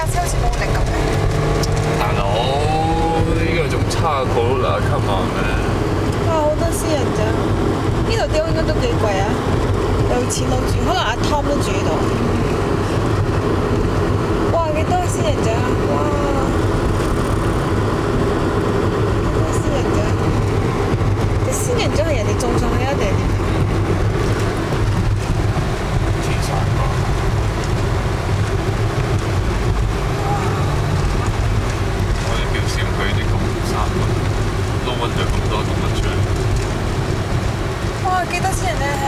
架車好似冇力咁嘅。大佬呢個仲差過 Corolla come on 咩？哇，好多私人咋？呢度屌應該都幾貴啊！有錢佬住，可能阿 Tom 都住呢度。in there.